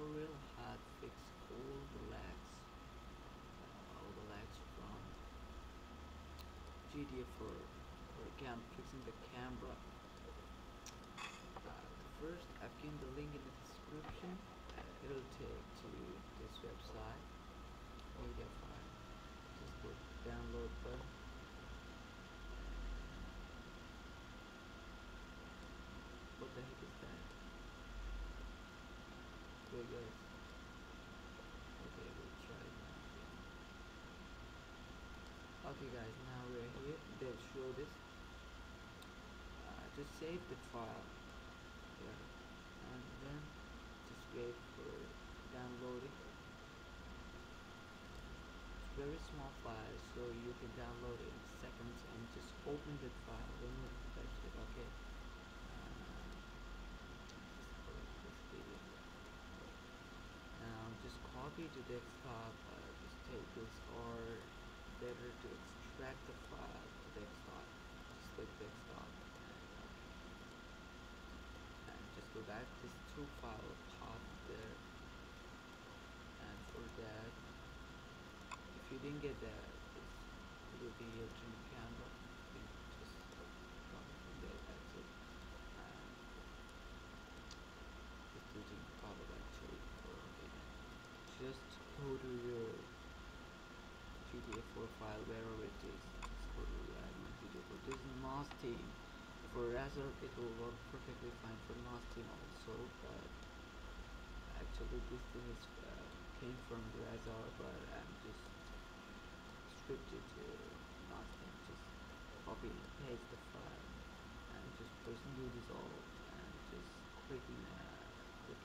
tutorial had fixed all the lags uh, all the lags from GTA 4, for cam fixing the camera. Uh, first I've given the link in the description. Uh, it'll take to this website. Where you can Okay, we'll try now. Okay guys, now we're here. They'll show this. Uh, just save the file. And then just wait for downloading. It's very small file, so you can download it in seconds and just open the file when you touch it. Okay. Uh, just select this video. Now just copy to desktop, uh, just take this or better to extract the file to desktop. Just click desktop and, uh, just go back this two file path there. And for that, if you didn't get that, it will be your dream camera. You just copy from there, that's it. And just using power actually for it. Just go to your GTA 4 file wherever it is. Just go to admin GTA 4. This is NOS team. For Razor it will work perfectly fine for NOS team also, but actually this thing is uh, came from Razor, but I'm just scripted to NoSteam. Just copy and paste the file and just do this all and just clicking uh,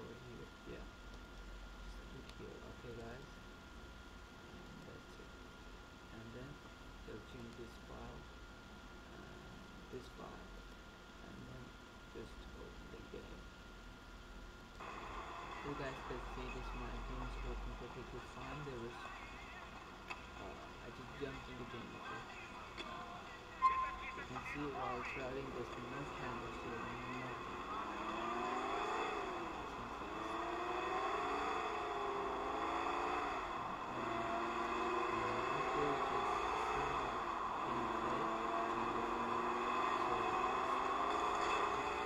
over here. Yeah. Just click here. Okay guys. And that's it. And then they'll change this file and this file and then just open the game. You guys can see this my game is working perfectly fine. There is uh, I just jumped in the game okay. You can see while traveling there's no cameras here, nothing. to the left is easy to left. Anyway, he will reply. I'll put it left. Okay. Now just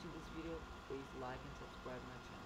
watching this video. Please like and subscribe my channel.